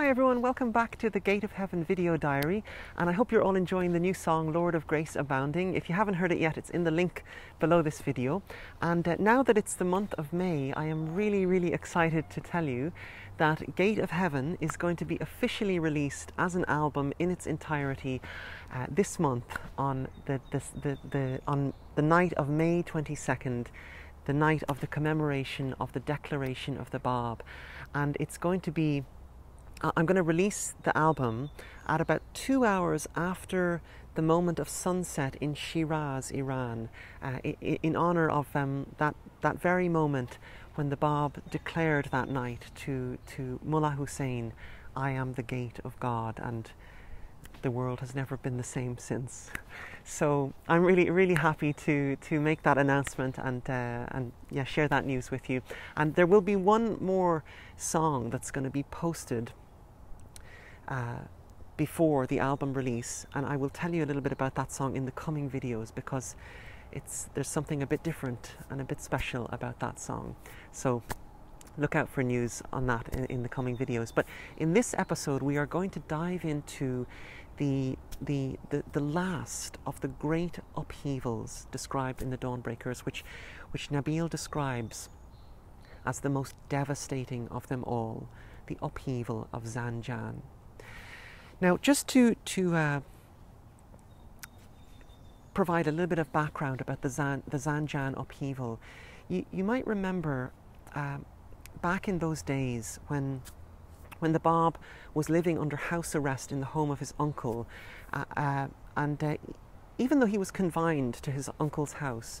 Hi everyone, welcome back to the Gate of Heaven video diary and I hope you're all enjoying the new song Lord of Grace Abounding. If you haven't heard it yet, it's in the link below this video. And uh, now that it's the month of May, I am really, really excited to tell you that Gate of Heaven is going to be officially released as an album in its entirety uh, this month on the, the, the, the, on the night of May 22nd the night of the commemoration of the declaration of the Bab. And it's going to be I'm going to release the album at about two hours after the moment of sunset in Shiraz, Iran, uh, in, in, honor of um, that, that very moment when the Bab declared that night to, to Mullah Hussein, I am the gate of God, and the world has never been the same since. So I'm really, really happy to, to make that announcement and, uh, and yeah, share that news with you. And there will be one more song that's going to be posted uh, before the album release, and I will tell you a little bit about that song in the coming videos because it's there's something a bit different and a bit special about that song. So look out for news on that in, in the coming videos. But in this episode, we are going to dive into the, the, the, the, last of the great upheavals described in the Dawnbreakers, which, which Nabeel describes as the most devastating of them all, the upheaval of Zanjan. Now, just to, to uh, provide a little bit of background about the, Zan, the Zanjan upheaval, you, you might remember uh, back in those days when, when the Bab was living under house arrest in the home of his uncle, uh, uh and uh, even though he was confined to his uncle's house,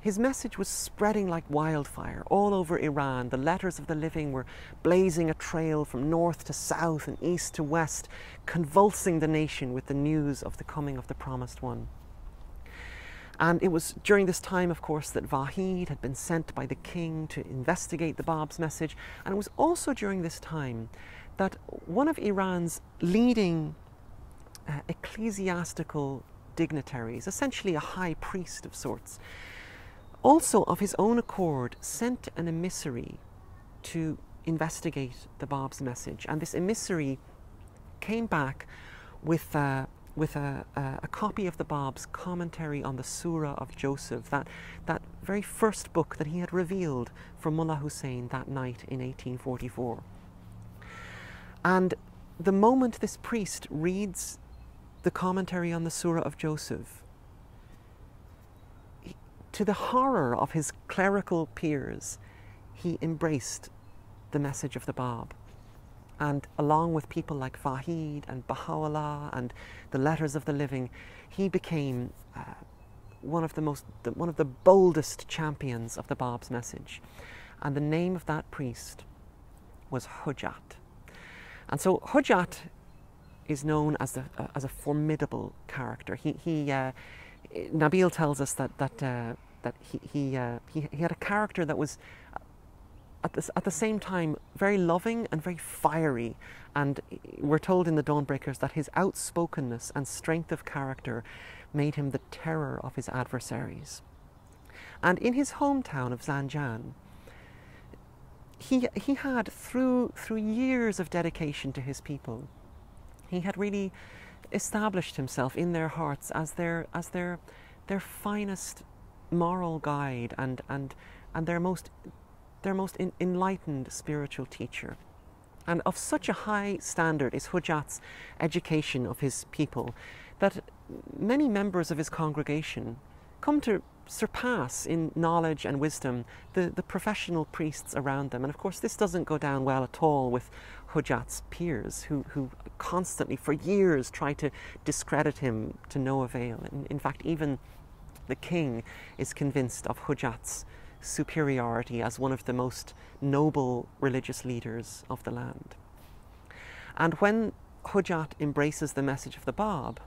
his message was spreading like wildfire all over Iran. The letters of the living were blazing a trail from north to south and east to west, convulsing the nation with the news of the coming of the promised one. And it was during this time, of course, that Vahid had been sent by the king to investigate the Bab's message. And it was also during this time that one of Iran's leading uh, ecclesiastical dignitaries, essentially a high priest of sorts, also of his own accord sent an emissary to investigate the Bab's message. And this emissary came back with, uh, with a, a, a, copy of the Bab's commentary on the Surah of Joseph, that, that very first book that he had revealed for Mullah Hussein that night in 1844. And the moment this priest reads the commentary on the Surah of Joseph, to the horror of his clerical peers, he embraced the message of the Bab. And along with people like Vahid and Baha'u'llah and the Letters of the Living, he became uh, one of the most, one of the boldest champions of the Bab's message. And the name of that priest was Hujjat. And so Hujjat is known as, the, uh, as a formidable character. He, he, uh, Nabeel tells us that, that uh, that he, he, uh, he, he, had a character that was uh, at, this, at the same time very loving and very fiery. And we're told in the Dawnbreakers that his outspokenness and strength of character made him the terror of his adversaries. And in his hometown of Zanjan, he, he had, through, through years of dedication to his people, he had really established himself in their hearts as their, as their, their finest moral guide and, and, and their most, their most enlightened spiritual teacher. And of such a high standard is Hujjat's education of his people that many members of his congregation come to surpass in knowledge and wisdom the, the professional priests around them. And of course, this doesn't go down well at all with Hujjat's peers, who, who constantly, for years, try to discredit him to no avail. In, in fact, even the king is convinced of Hujjat's superiority as one of the most noble religious leaders of the land. And when Hujjat embraces the message of the Bab,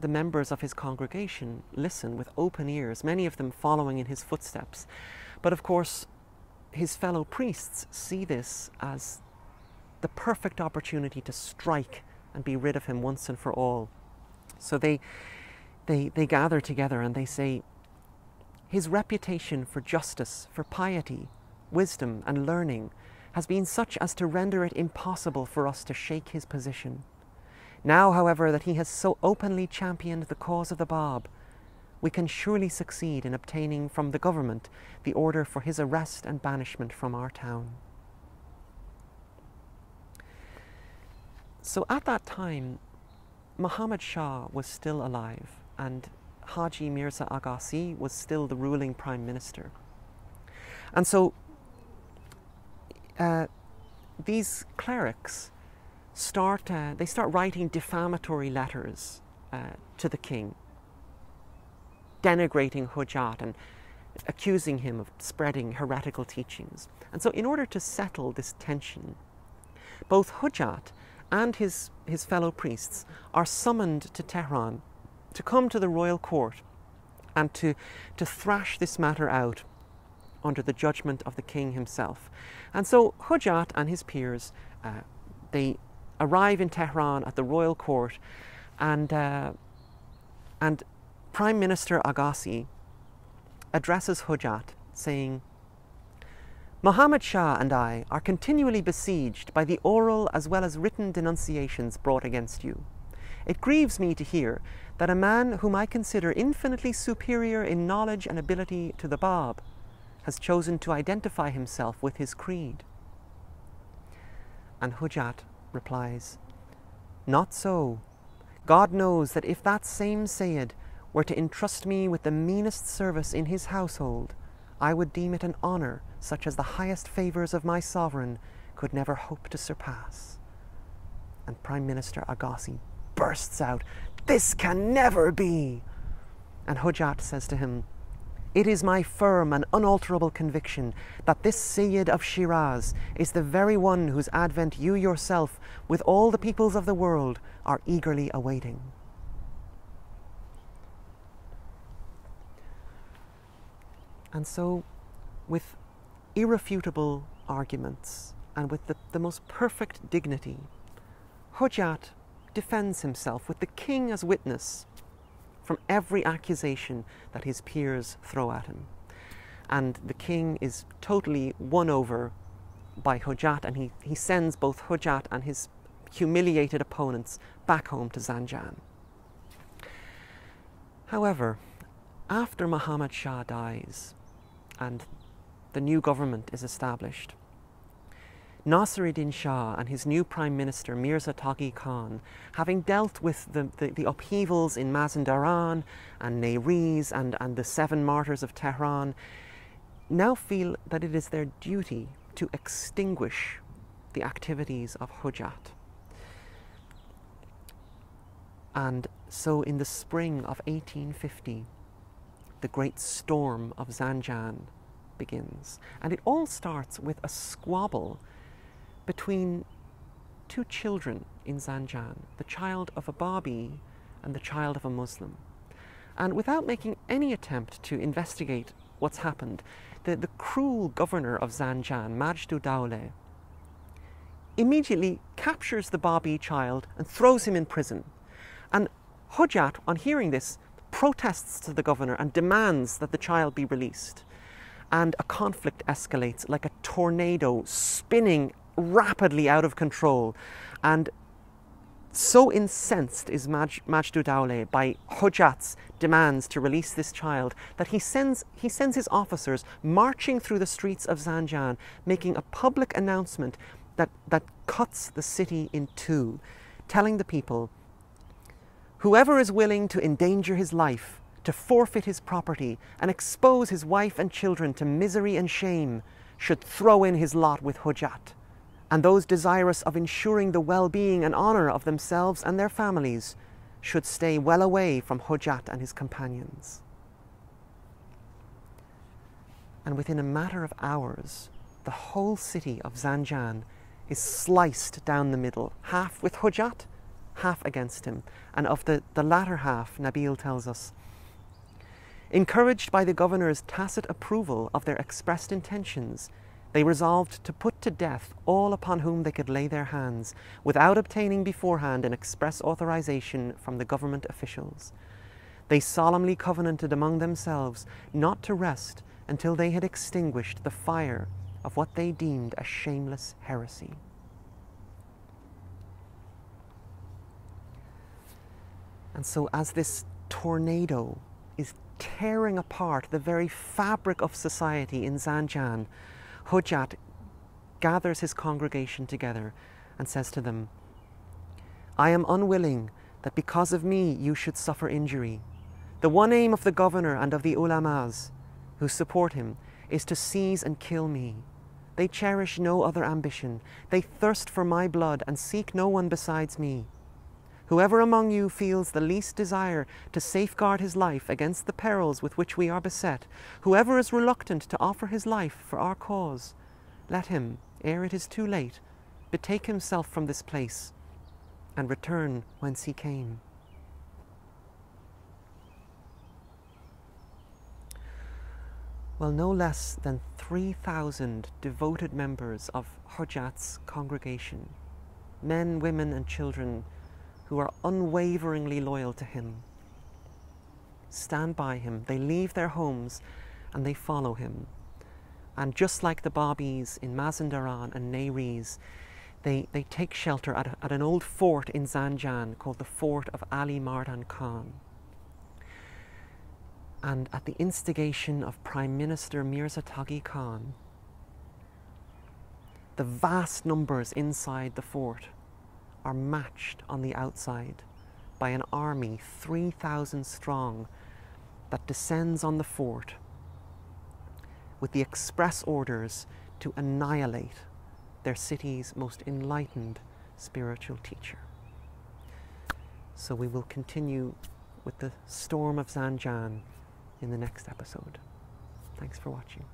the members of his congregation listen with open ears, many of them following in his footsteps. But of course, his fellow priests see this as the perfect opportunity to strike and be rid of him once and for all. So they they, they gather together and they say, His reputation for justice, for piety, wisdom, and learning has been such as to render it impossible for us to shake his position. Now, however, that he has so openly championed the cause of the Bab, we can surely succeed in obtaining from the government the order for his arrest and banishment from our town. So at that time, Muhammad Shah was still alive and Haji Mirza Agassi was still the ruling prime minister. And so uh, these clerics start, uh, they start writing defamatory letters uh, to the king, denigrating Hujjat and accusing him of spreading heretical teachings. And so in order to settle this tension, both Hujjat and his, his fellow priests are summoned to Tehran to come to the royal court and to, to thrash this matter out under the judgment of the king himself. And so Hujjat and his peers, uh, they arrive in Tehran at the royal court and, uh, and Prime Minister Agassi addresses Hujjat saying, Muhammad Shah and I are continually besieged by the oral as well as written denunciations brought against you. It grieves me to hear that a man whom I consider infinitely superior in knowledge and ability to the Bab has chosen to identify himself with his creed. And Hujjat replies, Not so. God knows that if that same Sayyid were to entrust me with the meanest service in his household, I would deem it an honour such as the highest favours of my sovereign could never hope to surpass. And Prime Minister Agassi bursts out, This can never be! And Hujjat says to him, it is my firm and unalterable conviction that this Sayyid of Shiraz is the very one whose advent you yourself, with all the peoples of the world, are eagerly awaiting. And so, with irrefutable arguments and with the, the most perfect dignity, Hujjat defends himself with the king as witness from every accusation that his peers throw at him. And the king is totally won over by Hujjat, and he, he sends both Hujjat and his humiliated opponents back home to Zanjan. However, after Muhammad Shah dies and the new government is established, Nasiruddin Shah and his new Prime Minister Mirza Taghi Khan, having dealt with the, the, the upheavals in Mazandaran and Nayriz and, and the seven martyrs of Tehran, now feel that it is their duty to extinguish the activities of Hujjat. And so in the spring of 1850, the great storm of Zanjan begins. And it all starts with a squabble between two children in Zanjan, the child of a Babi and the child of a Muslim. And without making any attempt to investigate what's happened, the, the cruel governor of Zanjan, Majdu Dawle, immediately captures the Babi child and throws him in prison. And Hujjat, on hearing this, protests to the governor and demands that the child be released. And a conflict escalates like a tornado spinning rapidly out of control. And so incensed is Maj- Majdu by Hujjat's demands to release this child that he sends, he sends his officers marching through the streets of Zanjan, making a public announcement that, that cuts the city in two, telling the people whoever is willing to endanger his life, to forfeit his property, and expose his wife and children to misery and shame should throw in his lot with Hujjat and those desirous of ensuring the well being and honour of themselves and their families should stay well away from Hujjat and his companions. And within a matter of hours, the whole city of Zanjan is sliced down the middle, half with Hujjat, half against him. And of the, the latter half, Nabil tells us, encouraged by the governor's tacit approval of their expressed intentions, they resolved to put to death all upon whom they could lay their hands, without obtaining beforehand an express authorization from the government officials. They solemnly covenanted among themselves not to rest until they had extinguished the fire of what they deemed a shameless heresy. And so, as this tornado is tearing apart the very fabric of society in Zanjan, Hujjat gathers his congregation together and says to them, I am unwilling that because of me you should suffer injury. The one aim of the governor and of the ulamas who support him is to seize and kill me. They cherish no other ambition. They thirst for my blood and seek no one besides me. Whoever among you feels the least desire to safeguard his life against the perils with which we are beset, whoever is reluctant to offer his life for our cause, let him, ere it is too late, betake himself from this place and return whence he came. Well, no less than 3,000 devoted members of Hujjat's congregation, men, women, and children who are unwaveringly loyal to him, stand by him. They leave their homes and they follow him. And just like the Babis in Mazandaran and Neyriz, they, they take shelter at, at an old fort in Zanjan called the Fort of Ali Mardan Khan. And at the instigation of Prime Minister Mirza Taghi Khan, the vast numbers inside the fort are matched on the outside by an army 3,000 strong that descends on the fort with the express orders to annihilate their city's most enlightened spiritual teacher. So we will continue with the storm of Zanjan in the next episode. Thanks for watching.